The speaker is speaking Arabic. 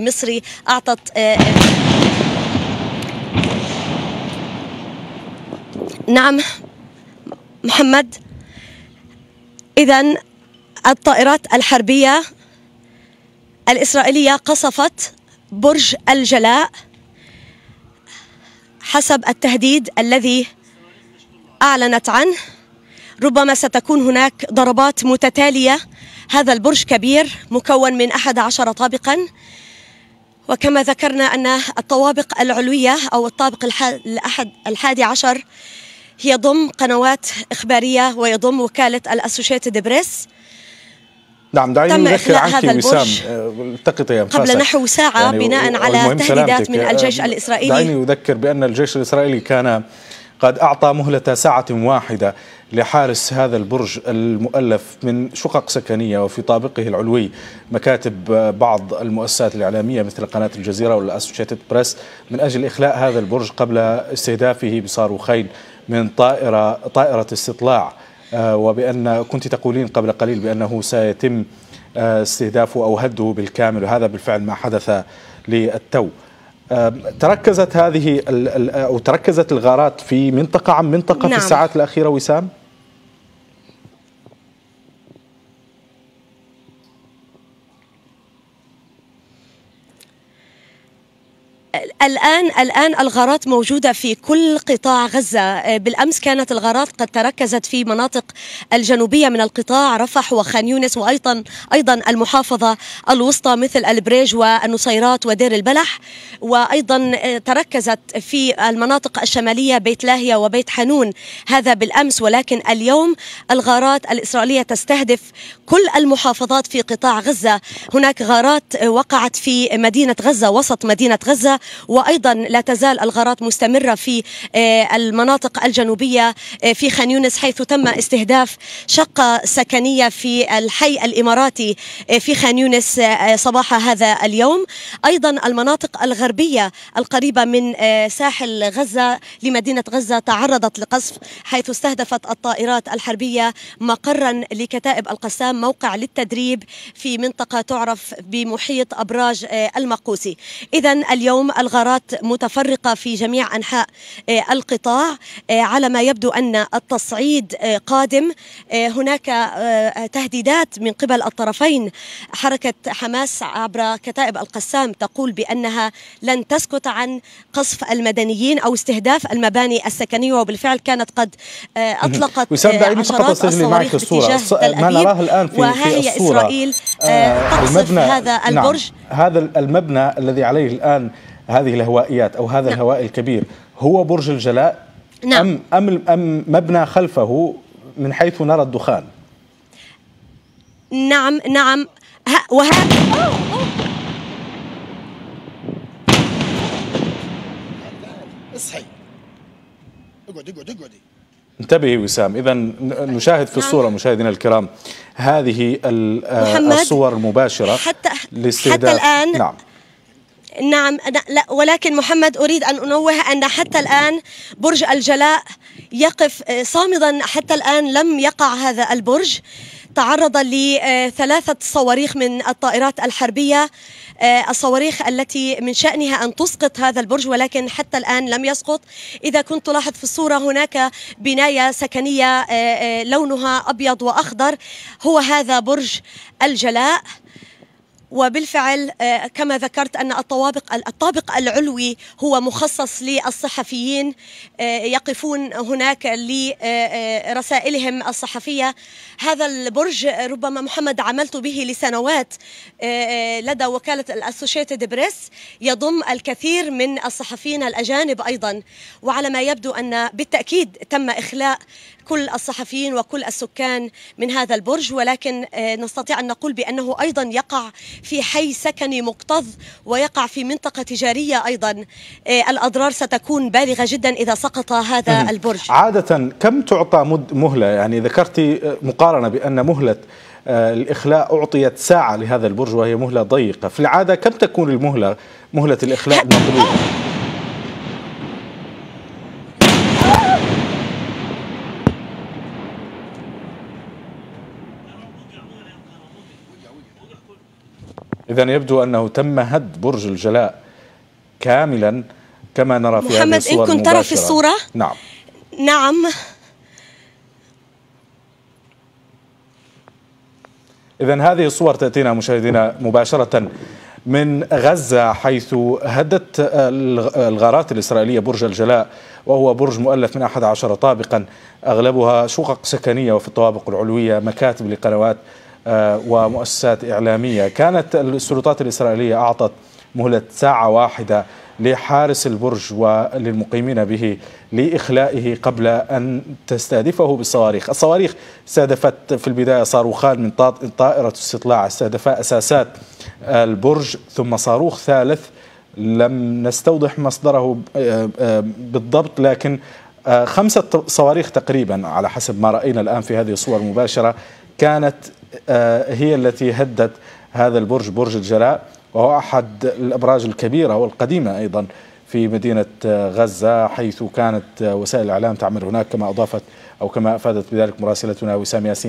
مصري أعطت آه، نعم محمد. إذا الطائرات الحربية الإسرائيلية قصفت برج الجلاء حسب التهديد الذي أعلنت عنه. ربما ستكون هناك ضربات متتالية. هذا البرج كبير مكون من أحد عشر طابقا. وكما ذكرنا أن الطوابق العلوية أو الطابق الأحد الحادي عشر يضم قنوات إخبارية ويضم وكالة الأسوشيتد بريس نعم دعيني نذكر عنك وسام. التقط يا قبل نحو ساعة يعني بناء على تهديدات من الجيش الإسرائيلي. دعيني أذكر بأن الجيش الإسرائيلي كان قد أعطى مهلة ساعة واحدة لحارس هذا البرج المؤلف من شقق سكنية وفي طابقه العلوي مكاتب بعض المؤسسات الإعلامية مثل قناة الجزيرة والأسوشيتد بريس من أجل إخلاء هذا البرج قبل استهدافه بصاروخين من طائرة طائرة استطلاع. آه، وبأن كنت تقولين قبل قليل بأنه سيتم آه، استهدافه أو هده بالكامل وهذا بالفعل ما حدث للتو. تركزت هذه أو تركزت الغارات في منطقة عن منطقة نعم. في الساعات الأخيرة وسام؟ الآن الآن الغارات موجودة في كل قطاع غزة. آه، بالأمس كانت الغارات قد تركزت في مناطق الجنوبية من القطاع رفح وخان يونس وأيضا أيضا المحافظة الوسطى مثل البريج والنصيرات ودير البلح. وأيضا آه، تركزت في المناطق الشمالية بيت لاهية وبيت حنون هذا بالأمس. ولكن اليوم الغارات الإسرائيلية تستهدف كل المحافظات في قطاع غزة. هناك غارات وقعت في مدينة غزة وسط مدينة غزة. وأيضا لا تزال الغارات مستمرة في آه، المناطق الجنوبية آه، في خان يونس حيث تم استهداف شقة سكنية في الحي الإماراتي آه، في خان يونس صباح هذا اليوم. أيضا المناطق الغربية القريبة من ساحل غزة لمدينة غزة تعرضت لقصف حيث استهدفت الطائرات الحربية مقرا لكتائب القسام موقع للتدريب في منطقة تعرف بمحيط أبراج المقوسي. اذا اليوم الغارات متفرقة في جميع أنحاء آه، القطاع آه، على ما يبدو أن التصعيد آه، قادم. هناك تهديدات من قبل الطرفين. حركة حماس عبر كتائب القسام تقول بأنها لن تسكت عن قصف المدنيين أو استهداف المباني السكنية وبالفعل كانت قد أطلقت عشرات الصواريخ باتجاه ما نراه الآن في, وها هي إسرائيل تقصف المبنى هذا. البرج. نعم هذا المبنى الذي عليه الآن هذه الهوائيات أو هذا نعم. الهواء الكبير هو برج الجلاء نعم. أم, أم, أم مبنى خلفه من حيث نرى الدخان نعم نعم وهذا اصحي اقعد اقعد اقعدي انتبهي وسام إذا نشاهد في نعم. الصورة مشاهدينا الكرام هذه آه، الصور المباشرة حتى حتى الآن نعم نعم لا ولكن محمد أريد أن أنوه أن حتى الآن برج الجلاء يقف آه، صامدا حتى الآن لم يقع هذا البرج. تعرض لثلاثة صواريخ من الطائرات الحربية آه، الصواريخ التي من شأنها أن تسقط هذا البرج ولكن حتى الآن لم يسقط. إذا كنت تلاحظ في الصورة هناك بناية سكنية آه، لونها أبيض وأخضر. هو هذا برج الجلاء. وبالفعل آه، كما ذكرت أن الطوابق الطابق العلوي هو مخصص للصحفيين آه، يقفون هناك لرسائلهم الصحفية. هذا البرج ربما محمد عملت به لسنوات آه، لدى وكالة الأسوشيتد بريس يضم الكثير من الصحفيين الأجانب أيضا. وعلى ما يبدو أن بالتأكيد تم إخلاء كل الصحفيين وكل السكان من هذا البرج ولكن نستطيع أن نقول بأنه أيضا يقع في حي سكني مكتظ ويقع في منطقة تجارية أيضا. آه، الأضرار ستكون بالغة جدا إذا سقط هذا البرج. عادة كم تعطى مهلة؟ يعني ذكرت آه، مقارنة بأن مهلة آه، الإخلاء أعطيت ساعة لهذا البرج وهي مهلة ضيقة في العادة كم تكون المهلة مهلة الإخلاء المطلوبة؟ إذا يبدو أنه تم هد برج الجلاء كاملا كما نرى في محمد هذه الصور إن كنت ترى في الصورة؟ نعم. نعم. إذا هذه الصور تأتينا مشاهدينا مباشرة من غزة حيث هدت الغارات الإسرائيلية برج الجلاء وهو برج مؤلف من 11 طابقا أغلبها شقق سكنية وفي الطوابق العلوية مكاتب لقنوات ومؤسسات إعلامية. كانت السلطات الإسرائيلية أعطت مهلة ساعة واحدة لحارس البرج وللمقيمين به لإخلائه قبل أن تستهدفه بالصواريخ. الصواريخ استهدفت في البداية صاروخان من طائرة استطلاع استهدفا أساسات البرج ثم صاروخ ثالث لم نستوضح مصدره آه، آه، بالضبط لكن آه، خمسة صواريخ تقريبا على حسب ما رأينا الآن في هذه الصور المباشرة كانت هي التي هدت هذا البرج برج الجلاء وهو أحد الأبراج الكبيرة والقديمة أيضا في مدينة غزة حيث كانت وسائل الإعلام تعمل هناك كما أضافت أو كما أفادت بذلك مراسلتنا وسام ياسين